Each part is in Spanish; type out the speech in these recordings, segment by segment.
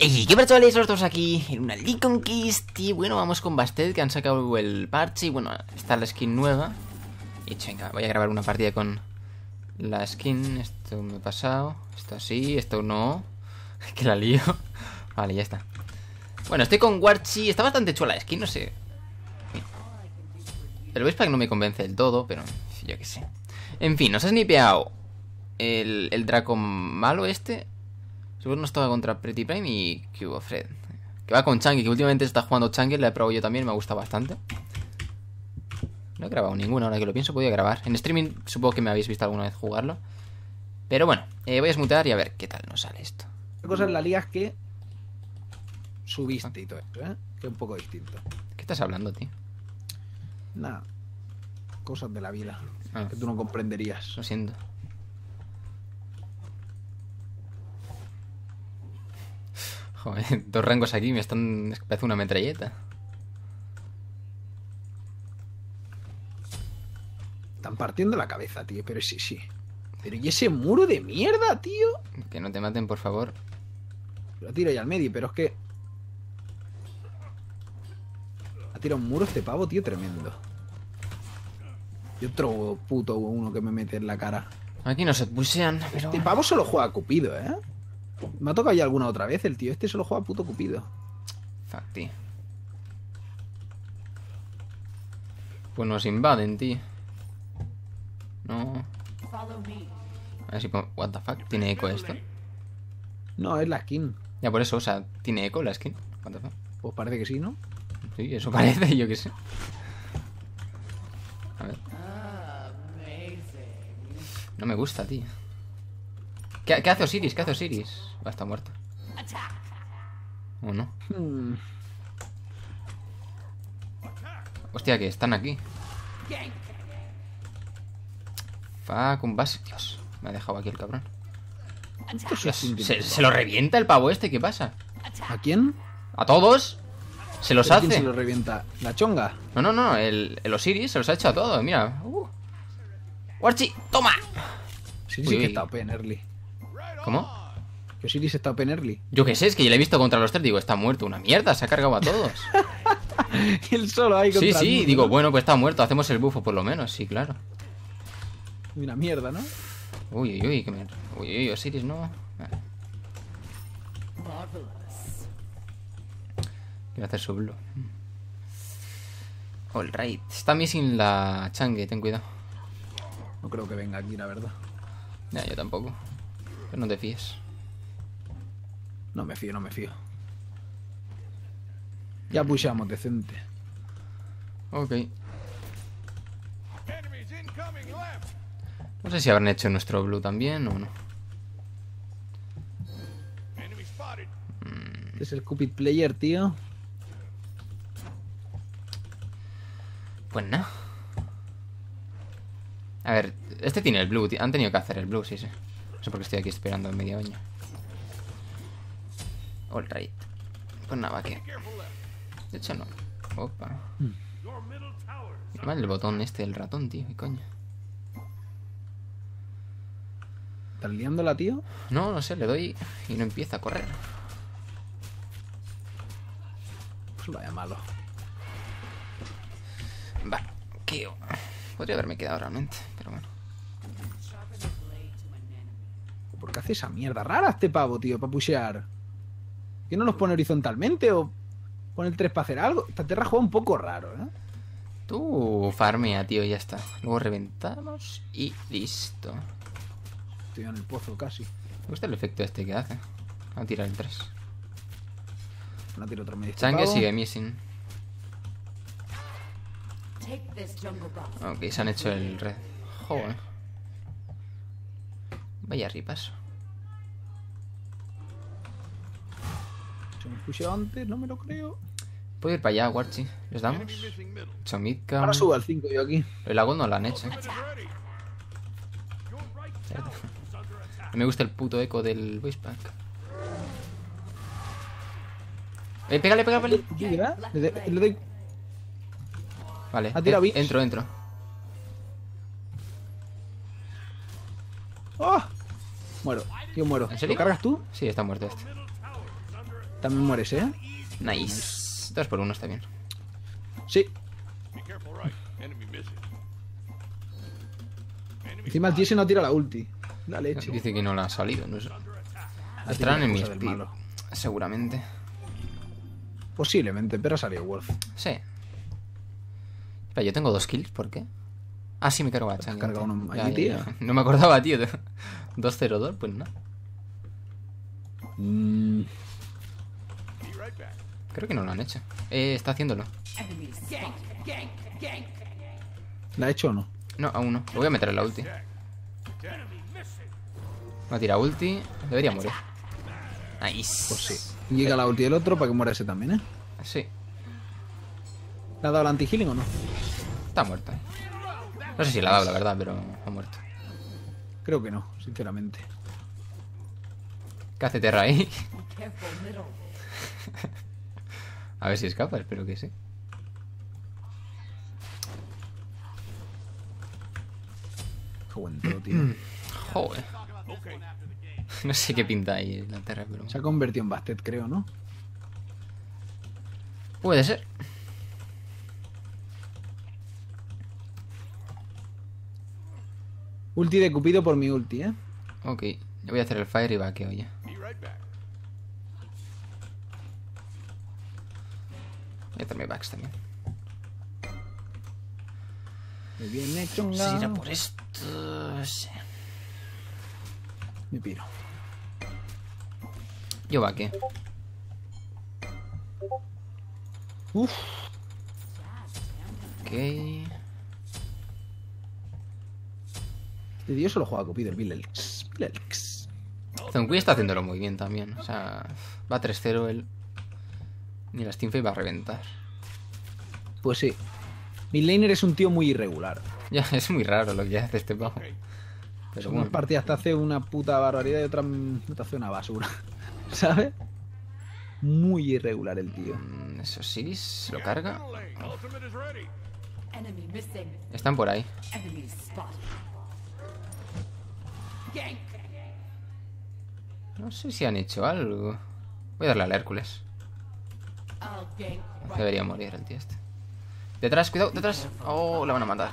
Y qué pasa chavales, nosotros aquí en una League Conquist Y bueno, vamos con Bastet que han sacado el parche Y bueno, está la skin nueva. Y venga, voy a grabar una partida con la skin. Esto me he pasado. Esto sí, esto no. Que la lío. Vale, ya está. Bueno, estoy con Warchi. Está bastante chula la skin, no sé. El Westpack no me convence del todo Pero yo qué sé. En fin, nos ha snipeado el, el Draco malo este Seguro no estaba contra Pretty Prime y Cubo Fred. Que va con Changi, que últimamente está jugando Changi, le he probado yo también, me gusta bastante. No he grabado ninguna, ahora que lo pienso, podía grabar. En streaming supongo que me habéis visto alguna vez jugarlo. Pero bueno, eh, voy a smutear y a ver qué tal nos sale esto. La cosa en la liga es que subiste y todo eso, ¿eh? Que es un poco distinto. ¿Qué estás hablando, tío? Nada. Cosas de la vida Ah. que tú no comprenderías. Lo siento. Joder, dos rangos aquí me están... Parece una metralleta. Están partiendo la cabeza, tío. Pero sí, sí. Pero ¿y ese muro de mierda, tío? Que no te maten, por favor. Lo tiro ya al medio, pero es que. Ha tirado un muro este pavo, tío, tremendo. Y otro puto uno que me mete en la cara. Aquí no se pushean, pero... Este pavo solo juega a Cupido, ¿eh? Me ha tocado ya alguna otra vez el tío. Este solo juega puto Cupido. Tío. Pues nos invaden, tío. No. A ver si pongo... What the fuck? ¿Tiene eco esto? No, es la skin. Ya por eso, o sea, ¿tiene eco la skin? What the fuck? Pues parece que sí, ¿no? Sí, eso parece, yo qué sé. A ver. No me gusta, tío. ¿Qué, qué hace Osiris? ¿Qué hace Osiris? Va, está muerto. ¿O no? Hmm. Hostia, que están aquí. Fuck, un base. Dios, me ha dejado aquí el cabrón. ¿Se, se lo revienta el pavo este? ¿Qué pasa? ¿A quién? ¿A todos? ¿Se los ¿Pero ¿Quién hace? se lo revienta? ¿La chonga? No, no, no, el, el Osiris se los ha hecho a todos, mira. Uh. Warchi, toma. Sí, Uy, sí que está open early. ¿Cómo? Que Osiris está open early. Yo qué sé, es que yo le he visto contra los tres, digo, está muerto, una mierda, se ha cargado a todos. Él solo ahí Sí, contra el sí, mundo, digo, ¿no? bueno, pues está muerto, hacemos el bufo por lo menos, sí, claro. Una mierda, ¿no? Uy, uy, uy, que me... Uy, uy, Osiris, no. Vale. Quiero hacer su blue. Alright. Está missing la changue, ten cuidado. No creo que venga aquí, la verdad. Ya, yo tampoco. Pero no te fíes. No me fío, no me fío. Ya pusheamos decente. Ok. No sé si habrán hecho nuestro blue también o no. Este es el Cupid Player, tío. Pues nada. A ver, este tiene el blue. Han tenido que hacer el blue, sí, sí. Sé por qué estoy aquí esperando media año. Alright. Pues nada, va que. De hecho, no. Opa. Mal el botón este del ratón, tío. ¿Qué coño? ¿Estás liándola, tío? No, no sé, le doy y no empieza a correr. Pues vaya malo. Va. Podría haberme quedado realmente, pero bueno. ¿Por qué hace esa mierda rara este pavo, tío, para pushear? ¿Que no nos pone horizontalmente o pone el 3 para hacer algo? Esta tierra juega un poco raro, ¿eh? Tú farmea, tío, y ya está. Luego reventamos y listo. Estoy en el pozo casi. Me gusta el efecto este que hace. Vamos a tirar el 3. No tiro otro medio. este Changue sigue missing. Ok, se han hecho el red. Joder. Vaya ripas. Se me antes, no me lo creo. Puedo ir para allá, Warchi. ¿Les damos? Hecho midcam. Ahora subo al 5 yo aquí. El lago no lo han hecho. No me gusta el puto eco del voice pack. Eh, pégale, pégale. ¿verdad? Le, doy- le doy. Vale, Ha tirado eh, entro, entro. ¡Oh! Muero. Yo muero. ¿En serio? ¿Lo cargas tú? Sí, está muerto este. También mueres, ¿eh? Nice. Dos por uno está bien. Sí. Encima el tío se no tira la ulti. La leche. Dice que no la ha salido, no sé. La Estarán en mi. Seguramente. Posiblemente, pero ha salido Wolf. Sí. Espera, yo tengo dos kills, ¿por qué? Ah, sí, me cargo a Chang. cargado uno Ya, ya, tío. ya. No me acordaba, tío. 2-0-2, pues no. Mm, back. Creo que no lo han hecho. Eh, está haciéndolo. ¿La ha hecho o no? No, aún no. Le voy a meter en la ulti. Me ha tirado ulti. Debería morir. Nice. Pues sí. Llega la ulti del otro para que muera ese también, ¿eh? Sí. ¿Le ha dado el anti-healing o no? Está muerto. No sé si la ha dado, la verdad, pero ha muerto. Creo que no, sinceramente. ¿Qué hace Terra ahí? A ver si escapa, espero que sí. Qué buen todo, tío. Joder. No sé qué pinta ahí la Terra, pero... Se ha convertido en Bastet, creo, ¿no? Puede ser. Ulti de Cupido por mi ulti, ¿eh? Ok. Yo voy a hacer el fire y vaqueo ya. Be hacerme backs también. Me viene No sé si chunga. irá por esto... Sí. Me piro. Yo vaqueo. Uf, Ok. este tío solo juega a Cupido, el Vilelix. Vilelix. Zonkui está haciéndolo muy bien también. O sea, va 3-0 él. Ni la Steam va a reventar. Pues sí. Mi laner es un tío muy irregular. Ya, es muy raro lo que hace este pavo. Pero Unas partidas te hace una puta barbaridad y otras te hace una basura. ¿Sabes? Muy irregular el tío. Mm, Eso sí, se lo carga. Están por ahí. No sé si han hecho algo. Voy a darle al Hércules. Debería morir el tío este. Detrás, cuidado, detrás. Oh, la van a matar.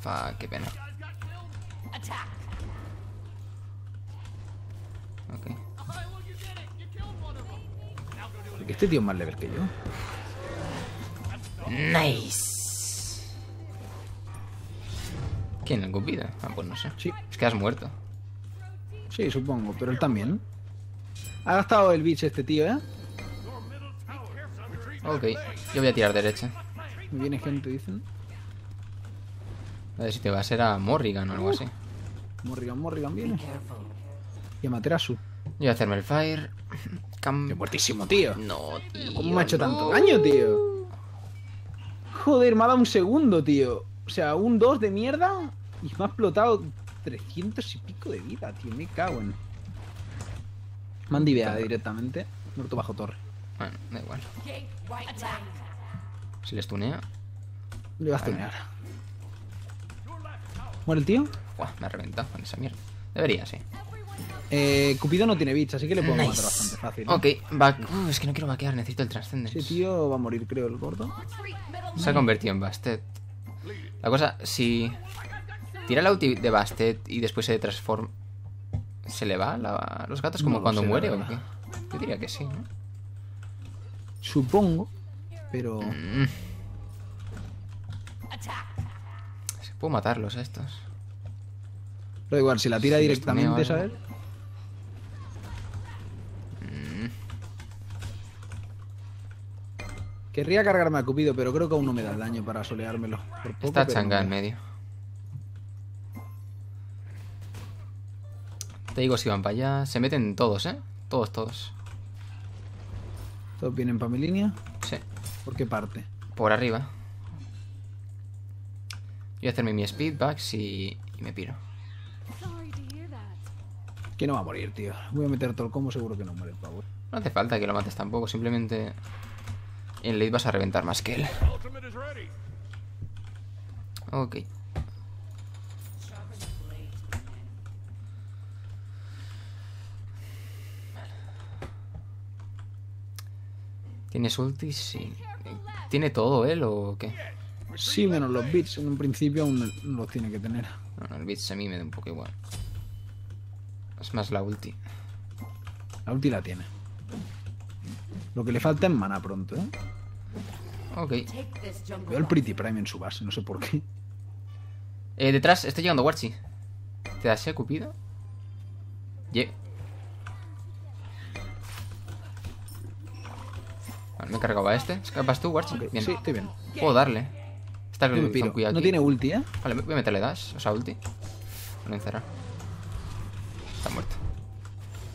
Fuck, qué pena. Ok. Porque este tío es más level que yo. Nice. ¿Quién? ¿El Cupido? Ah, pues no sé. Sí, Es que has muerto. sí, supongo, pero él también. Ha gastado el bitch este tío, ¿eh? Ok, yo voy a tirar derecha. Me viene gente, dicen. A ver si te va a ser a Morrigan o algo así. Morrigan, Morrigan viene. Y a Materasu. Yo voy a hacerme el fire. Cam... Qué muertísimo, tío. No, tío. ¿Cómo me ha hecho no. tanto daño, tío? Joder, me ha dado un segundo, tío. O sea, un 2 de mierda y me ha explotado 300 y pico de vida, tío. Me cago en. Me han directamente. Muerto bajo torre. Bueno, da igual. Si les tunea. Le vas a tunear. ¿Muere el tío? Buah, me ha reventado con esa mierda. Debería, sí. Eh, Cupido no tiene bits, así que le podemos Nice. matar bastante fácil. ¿eh? Ok, back. Uh, es que no quiero vaquear, necesito el Transcendence. Ese tío va a morir, creo, el gordo. Se ha convertido en Bastet. La cosa, si tira la ulti de Bastet y después se transforma. ¿Se le va la- a los gatos como No cuando muere o qué? Yo diría que sí, ¿no? Supongo. Pero. Mm, se puedo matarlos a estos. Da igual, si la tira Si directamente. ¿sabes? Mm, Querría cargarme a Cupido, pero creo que aún no me da el daño para soleármelo. Por poco, Está pero changa no. en medio. Te digo si van para allá. Se meten todos, ¿eh? Todos, todos. Todos vienen para mi línea. Sí. ¿Por qué parte? Por arriba. Yo voy a hacerme mi speedbacks y, y me piro. Que no va a morir, tío. Voy a meter todo el combo, seguro que no muere el pavo. No hace falta que lo mates tampoco, simplemente en late vas a reventar más que él. Ok. ¿Tienes ulti? Sí. ¿Tiene todo él o qué? Sí, menos los bits. En un principio aún los tiene que tener. No, el Beats a mí me da un poco igual. Es más la ulti. La ulti la tiene. Lo que le falta es mana pronto, ¿eh? Ok. Veo el Pretty Prime en su base, no sé por qué. Eh, detrás, estoy llegando, Warchi. ¿Te das, eh, Cupido? Ye. Vale, me he cargado a este. ¿Escapas tú, Warchi? Ok, Bien. Sí, estoy bien. Puedo darle. Está con piro. cuidado No aquí. tiene ulti, ¿eh? Vale, voy a meterle dash, o sea, ulti. Lo encerrar. Está muerto.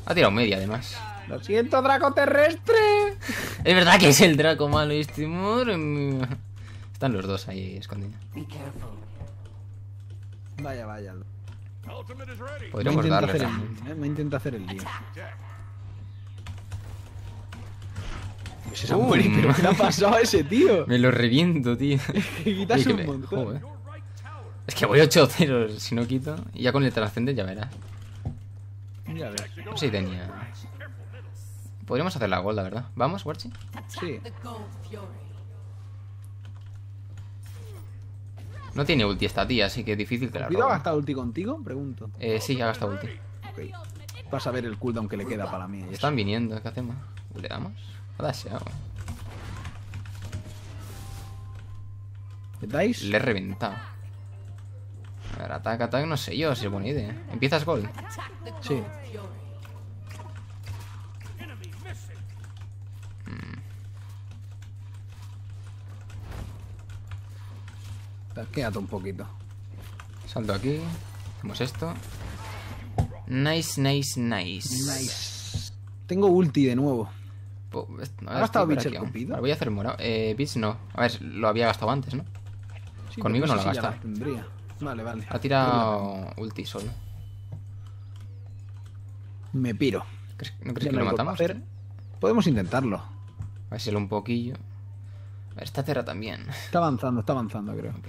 Ha tirado media, además. Lo siento, Draco Terrestre. Es verdad que es el Draco malo este, madre mía. Están los dos ahí escondidos. Be careful. Vaya, vaya. Ultimate is ready. Me Podríamos darle. Me intenta hacer el lío. Pues esa muere, pero ¿qué le ha pasado a ese tío? Me lo reviento, tío. Quitas un me- montón. joder. Es que voy 8-0 si no quito. Y ya con el trascendente ya verás. Ya. No sé si tenía. Podríamos hacer la gol, la verdad. ¿Vamos, Warchi? Sí. No tiene ulti esta tía, así que difícil que la ¿Cuidado ha robe. gastado ulti contigo? Pregunto. Eh, sí, ha gastado ulti. Vas a ver el cooldown que le queda para mí. Están viniendo, ¿qué hacemos? ¿Le damos? Ha dasheado. ¿Le dais? Le he reventado. A ver, ataque, ataque, no sé yo si es buena idea. ¿Empiezas gol? Sí. Missing. Quédate un poquito. Salto aquí. Hacemos esto. Nice, nice, nice. Nice. Tengo ulti de nuevo. ¿Ha gastado Beach el. Cupido? Vale, voy a hacer morado. Eh, Beach no. A ver, lo había gastado antes, ¿no? Sí, Conmigo no sé la si ya gasta. las tendría. Vale, vale. Ha tirado ulti solo. Me piro. ¿Crees- ¿No Ya crees que no lo matamos? hacer. Podemos intentarlo. A ver si lo un poquillo. A ver, esta cerra también. Está avanzando, está avanzando, creo. Ok.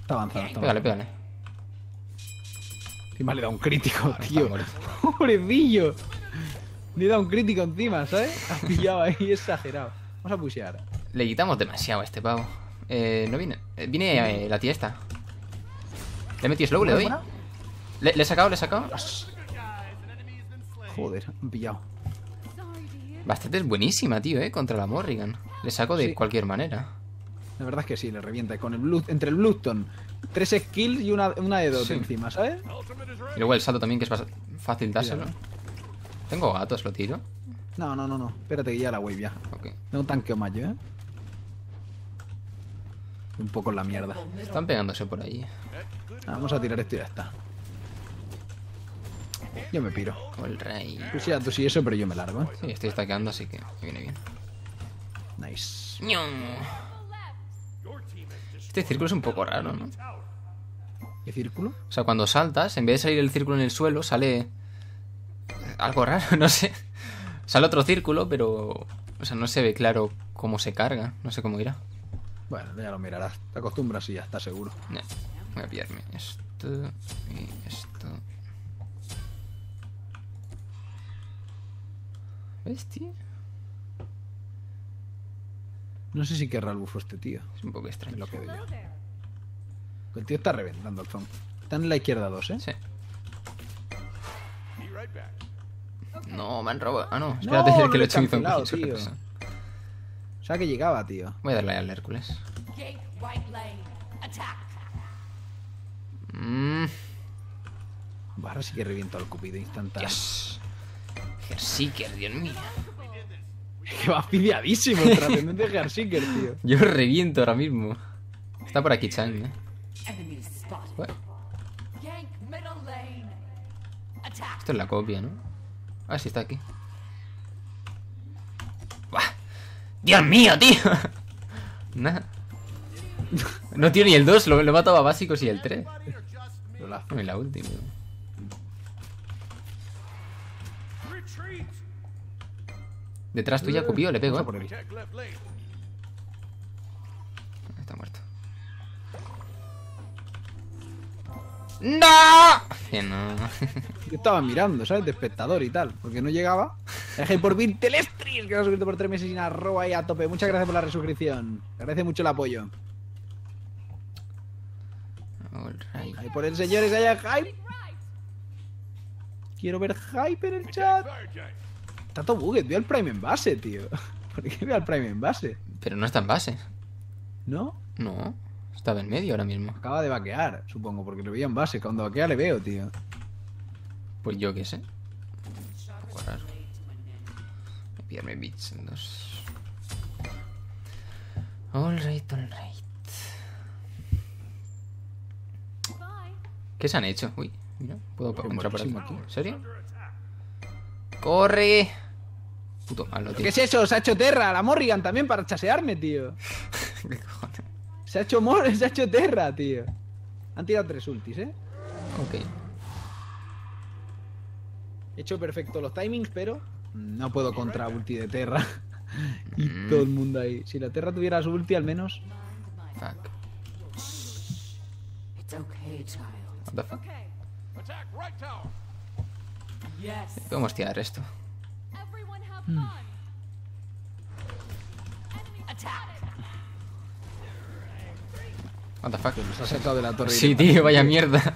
Está avanzando, está Pégale, pégale. Encima le da un crítico, tío. está. Pobrecillo. Le da un crítico encima, ¿sabes? Ha pillado ahí, exagerado. Vamos a pushear. Le quitamos demasiado a este pavo. Eh, no viene. eh, viene eh, la tía esta. Le he metido slow, le doy. Le, le he sacado, le he sacado. Joder, han pillado. Bastante es buenísima, tío, eh, contra la Morrigan. Le saco de Sí. cualquier manera. La verdad es que sí, le revienta. Con el Blood, entre el Bloodstone, tres skills y una, una de dos Sí. encima, ¿sabes? Y luego el salto también, que es fácil dárselo. Tengo gatos, lo tiro. No, no, no, no. Espérate que ya la wave ya. Ok. No tanqueo más yo, ¿eh? Un poco en la mierda. Están pegándose por allí. Ah, vamos a tirar esto y ya está. Yo me piro. El rey. Pues ya, tú sí eso, pero yo me largo, ¿eh? Sí, estoy stackeando, así que me viene bien. Nice. Este círculo es un poco raro, ¿no? ¿Qué círculo? O sea, cuando saltas, en vez de salir el círculo en el suelo, sale algo raro, no sé. Sale otro círculo, pero... O sea, no se ve claro cómo se carga. No sé cómo irá. Bueno, ya lo mirarás. Te acostumbras y ya está seguro. No, voy a pillarme esto y esto. ¿Ves, tío? No sé si querrá el bufo este tío. Es un poco extraño. lo que there. El tío está reventando el zone. Está en la izquierda 2, ¿eh? Sí. No, me han robado. Ah, no, espérate, no que lo he he hecho cancelado, tío. O sea que llegaba, tío. Voy a darle al Hércules. Mmm. Ahora sí que reviento al cupido instantáneo. Dios. Gerseeker, Dios mío. Que va pilladísimo el trascendente de tío. Yo reviento ahora mismo. Está por aquí Chang, eh. Bueno, esto es la copia, ¿no? A ver si está aquí. ¡Buah! ¡Dios mío, tío! Nada. No tío ni el 2, lo, lo he matado a básicos y el 3. Lolazo. No, y la última. Detrás tuya, Cupido, le pego, eh. Está muerto. ¡No! Que no. Yo estaba mirando, ¿sabes? De espectador y tal, porque no llegaba. Dejé por Bill Telestris, que nos ha suscrito por tres meses sin arroba ahí a tope. Muchas gracias por la resuscripción. Te agradece mucho el apoyo. Alright. Ahí por el señor es allá hype. Quiero ver hype en el chat. Está todo bugged, veo al Prime en base, tío. ¿Por qué veo al Prime en base? Pero no está en base. ¿No? No. Estaba en medio ahora mismo. Acaba de vaquear, supongo, porque lo veía en base. Cuando vaquea le veo, tío. Pues yo qué sé. Un poco raro. Voy a pillarme bits en dos. Alright, alright. Bye. ¿Qué se han hecho? Uy, mira, puedo Qué entrar por aquí. aquí. ¿En serio? ¡Corre! Puto malo, tío. ¿Qué es eso? Se ha hecho Terra, la Morrigan también para chasearme, tío. ¿Qué cojones? Se ha hecho Mor se ha hecho Terra, tío. Han tirado tres ultis, ¿eh? Ok. He hecho perfecto los timings, pero no puedo contra ulti de Terra. y Mm. todo el mundo ahí. Si la Terra tuviera su ulti, al menos. Fuck. What the fuck? Podemos tirar esto. Everyone What the fuck? Se ha sacado de la torre. Sí, tío, vaya mierda.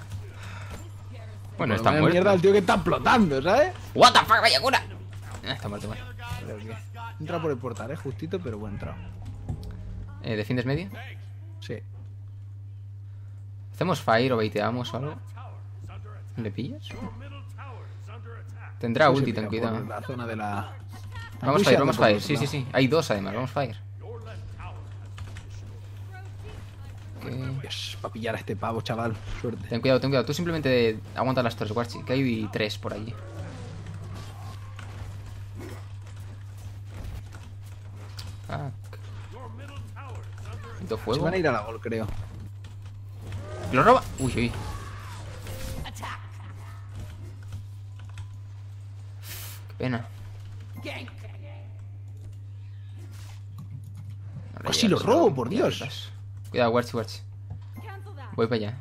Bueno, está muerto. mierda el tío que está explotando, ¿sabes? What the fuck, vaya cura. Ah, Está muerto, vale. Entra por el portal, ¿eh? Justito, pero buen entrado. Eh, ¿Defiendes medio? Sí. ¿Hacemos fire o baiteamos o algo? ¿Le pillas? Tendrá ulti, ten cuidado. La zona de la... Vamos fire, vamos fire. Sí, sí, sí. Hay dos además, vamos fire. Ok. Dios, para pillar a este pavo, chaval. Suerte. Ten cuidado, ten cuidado. Tú simplemente aguanta las torres, Warchi, que hay tres por allí. Fuck. Necesito Se fuego. van a ir a la gol, creo. ¡Lo roba! Uy, uy. Qué pena. Casi lo robo, por Dios. Cuidado. Cancel that. Voy para allá.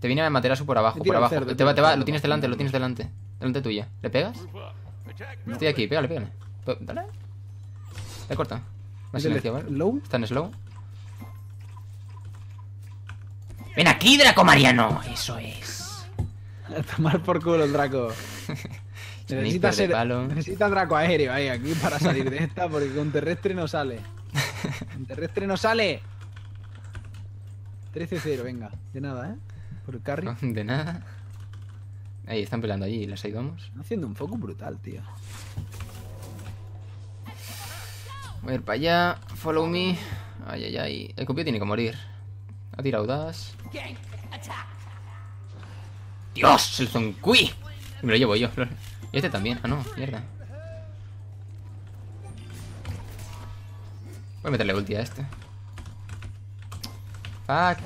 Te viene a Materasu por abajo, por abajo. cerdo, te va, te va, lo tienes delante, lo tienes delante. Delante tuya. ¿Le pegas? Estoy aquí, pégale, pégale. Dale. Le corta. ¿Es silencio, ¿vale? low? Está en slow. ¡Ven aquí, Draco Mariano! Eso es. A tomar por culo el Draco. Necesita, ser, palo. necesita Draco aéreo ahí aquí para salir de esta porque con terrestre no sale. Con terrestre no sale. 13-0, venga. De nada, ¿eh? Por el carry. De nada. Ahí, están peleando allí, les ayudamos. Haciendo un foco brutal, tío. Voy a ir para allá. Follow me. Ay, ay, ay. El copio tiene que morir. Ha tirado dash. ¡Dios! ¡El Zonkui! Me lo llevo yo. Y este también. Ah, no. Mierda. Voy a meterle ulti a este. Fuck.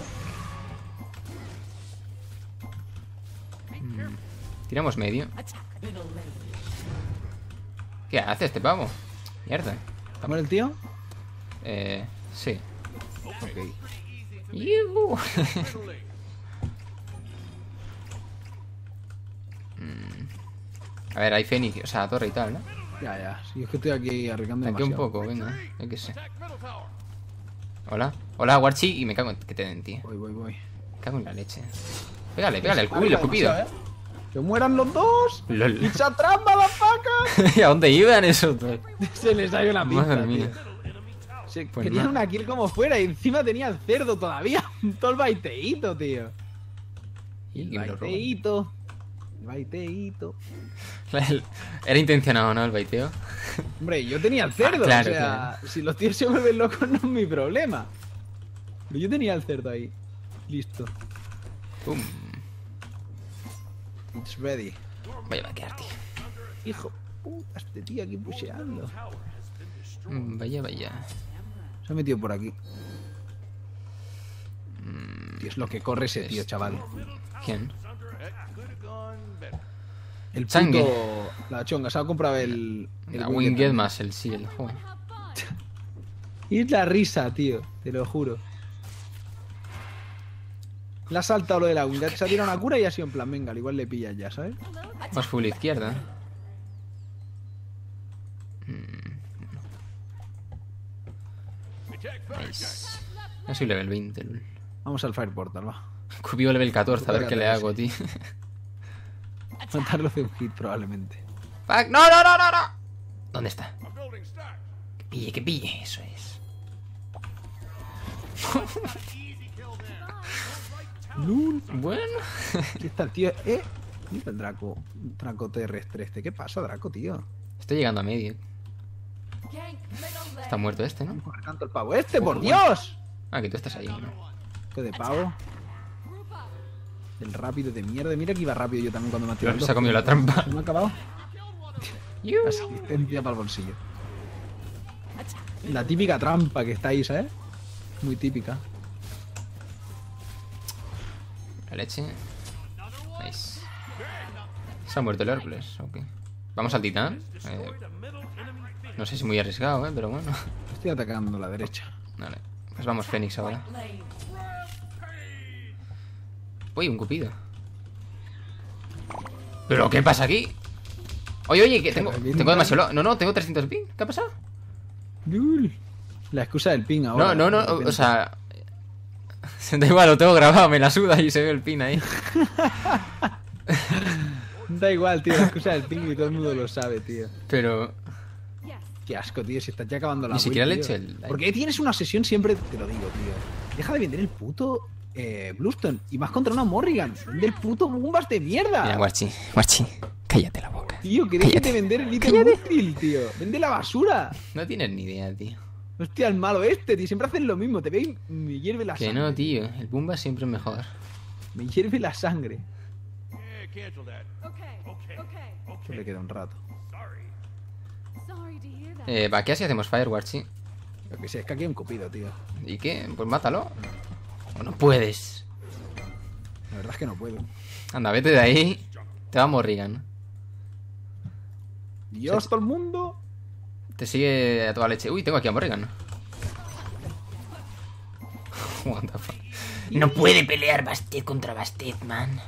Mm. Tiramos medio. ¿Qué hace este pavo? Mierda. ¿Estamos el tío? Eh. Sí. Ok. Yuhu. Mm. A ver, hay Fénix, o sea, torre y tal, ¿no? Ya, ya. Sí, es que estoy aquí arriesgando Tanque un poco, venga, yo qué sé. Hola, hola, Warchi, y me cago en que te den, tío. Voy, voy, voy. Me cago en la leche. Pégale, pégale, el culo, Arriba el cupido. demasiado, ¿eh? ¡Que mueran los dos! Lol. ¡It's a trampa, la faca! ¿A dónde iban esos dos? Se les salió la pinza, Madre mía. Se Pues querían nada. una kill como fuera y encima tenía el cerdo todavía. Todo el baiteíto, tío. Y El baiteíto. El baiteíto. Era intencionado, ¿no? El baiteo. Hombre, yo tenía el cerdo. Ah, claro, o sea, si los tíos se vuelven locos no es mi problema. Pero yo tenía el cerdo ahí. Listo. Pum. It's ready. Voy a vaquear, tío. Hijo, puta, este tío aquí pusheando. Mm, Vaya, vaya. Se ha metido por aquí. Mm, Tío, es lo que corre ese tío, chaval. ¿Quién? El puto... Changue. La chonga, se ha comprado el... el La Winged. Más el joder. Have fun. Y es la risa, tío, te lo juro. Le ha saltado lo de la Wing. Se ha tirado una cura y ha sido en plan, venga, al igual le pillas ya, ¿sabes? Más full izquierda. Fire Nice. No soy level 20, lol. Vamos al Fire Portal, va. Cupido level 14, a ver qué le hago, tío. Matarlo de un hit, probablemente. Fuck, no, no, no, no, no. ¿Dónde está? Que pille, que pille, eso es. Lul. Bueno. Aquí está el tío. Eh. Mira el Draco. Draco terrestre este. ¿Qué pasa, Draco, tío? Estoy llegando a medio. Está muerto este, ¿no? Joder, tanto el pavo este, por Dios. Ah, que tú estás ahí, ¿no? Qué de pavo. El rápido de mierda. Mira que iba rápido yo también cuando me ha tirado. Se ha comido la trampa. Se me ha acabado. Asistencia para el bolsillo. La típica trampa que está ahí, ¿sabes? Muy típica. La leche. Nice. Se ha muerto el Hércules, ok. Vamos al titán. Eh, no sé si muy arriesgado, ¿eh? Pero bueno. Estoy atacando a la derecha. Vale. Pues vamos Fénix ahora. Uy, un cupido. ¿Pero qué pasa aquí? Oye, oye, que tengo, tengo demasiado... No, no, tengo 300 ping. ¿Qué ha pasado? La excusa del ping ahora. No, no, no, o sea... Da igual, lo tengo grabado, me la suda y se ve el pin ahí. Da igual, tío. La excusa del ping y todo el mundo lo sabe, tío. Pero... Qué asco, tío. Si estás ya acabando la Ni siquiera le hecho el like. ¿Por qué tienes una sesión siempre? Te lo digo, tío. Deja de vender el puto eh, Bluestone. Y vas contra una Morrigan. Vende el puto Bumbas de mierda. Mira, Guarchi, Guarchi, cállate la boca. Tío, que de vender el ítem útil, tío. Vende la basura. No tienes ni idea, tío. Hostia, el malo este, tío. Siempre hacen lo mismo. Te ven, me hierve la Que sangre. no, tío. El Pumba siempre es mejor. Me hierve la sangre. Yeah, cancel that. Okay. Okay. Okay. Que le queda un rato. Eh, ¿para qué así hacemos Fire, Guarchi? Lo que sé, es que aquí hay un cupido, tío. ¿Y qué? Pues mátalo. O no puedes. La verdad es que no puedo. Anda, vete de ahí. Te va a Morrigan. Dios, todo el mundo. Te sigue a toda leche. Uy, tengo aquí a Morrigan. What the fuck. No puede pelear Bastet contra Bastet, man.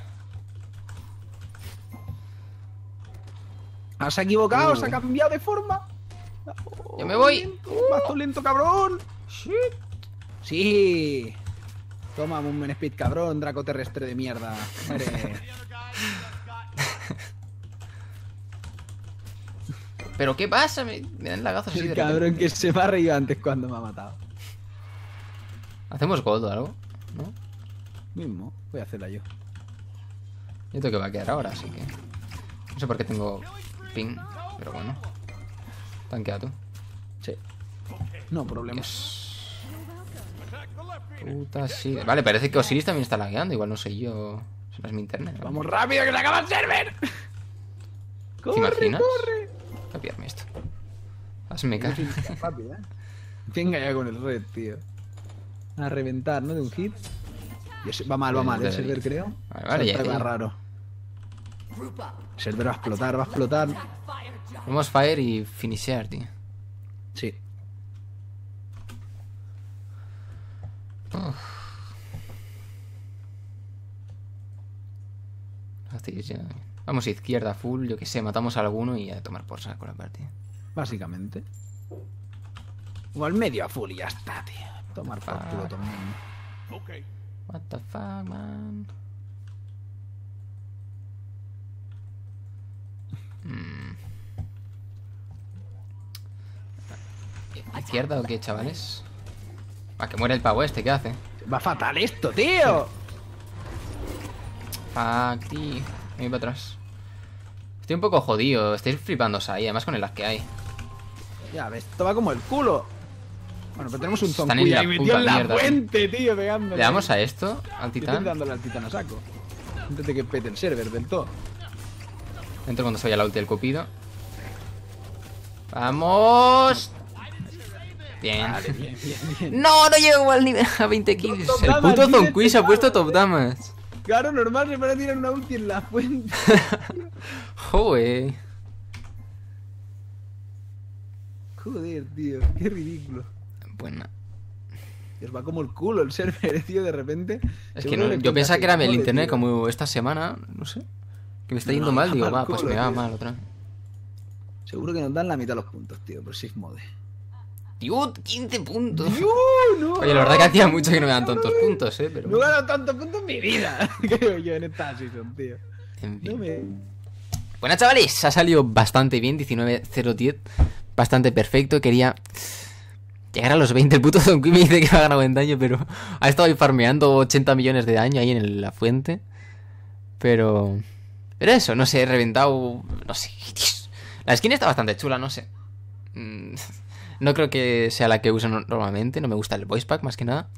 Has equivocado, Uh. se ha cambiado de forma. Yo me voy. Lento, vas todo lento, cabrón. Sí. Toma, Moonman Speed, cabrón, Draco terrestre de mierda. ¿Pero qué pasa? Me, me dan lagazos así de El repente. cabrón que se me ha reído antes cuando me ha matado. ¿Hacemos gold o algo? ¿No? Mismo, voy a hacerla yo. Yo tengo que vaquear ahora, así que... No sé por qué tengo ping, pero bueno. Tanquea tú. Sí. No problema. Dios. Attack the left phoenix. Puta sí. Vale, parece que Osiris también está lagueando. Igual no sé yo. Eso no es mi internet. ¿no? Vamos rápido, que se acaba el server. Corre, imaginas? corre. Copiarme esto. Hazme caso. Eh. Venga ya con el red, tío. A reventar, ¿no? De un hit. Va mal, va mal el server, creo. Vale, vale, ya, raro. El server va a explotar, va a explotar. Vamos Fire y finishear, tío. Sí. Así ya. Vamos a izquierda full, yo que sé, matamos a alguno y a tomar por saco la partida. Básicamente. O al medio a full y ya está, tío. Tomar por culo todo. Okay. What the fuck, man. Mm. ¿Izquierda o qué, chavales? Va, que muere el pavo este, ¿qué hace? Va fatal esto, tío. Fuck, tío. Me voy para atrás. Estoy un poco jodido, estoy flipando ahí, además con el lag que hay. Ya ves, esto va como el culo. Bueno, pero tenemos un Están en la puta en la mierda, tío. pegándole. ¿Le damos a esto? ¿Al Yo estoy titán? dándole al titán a saco. Antes de que pete el server del todo. Entro cuando se vaya la ulti del cupido. ¡Vamos! Bien. Vale, bien, bien, bien. No, no llego al nivel a 20 kills. El puto tío. Zonqui se ha puesto top damage. Claro, normal, se van a tirar una ulti en la fuente. Joder. Joder, tío, qué ridículo. Buena. Que os va como el culo el server, tío, de repente. Es que no- yo pensaba que era el internet tío. como esta semana, no sé. Que me está yendo no, mal, digo, va, pues me va mal otra. Seguro que nos dan la mitad de los puntos, tío, por Safe Mode. Dios, 15 puntos. no, Oye, la verdad que hacía mucho que no me dan tantos puntos, eh, pero... No he ganado tantos puntos en mi vida. Creo yo en esta season, tío. En fin. Me... Bueno, chavales, ha salido bastante bien, 19-0-10. Bastante perfecto. Quería llegar a los 20. El puto Zombie me dice que me ha ganado en daño, pero ha estado ahí farmeando 80 millones de daño ahí en la fuente. Pero... Pero eso, no sé, he reventado... No sé. La skin está bastante chula, no sé. No creo que sea la que uso no- normalmente. No me gusta el voice pack más que nada.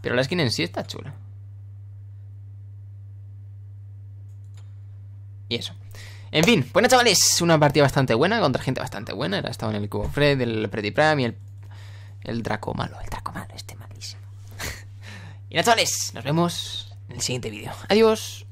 Pero la skin en sí está chula. Y eso. En fin, bueno chavales, una partida bastante buena contra gente bastante buena. Era estaba en el Cubo Fred, el Pretty Prime y el, el Draco malo, el Draco malo, este malísimo. y nada chavales, nos vemos en el siguiente vídeo. Adiós.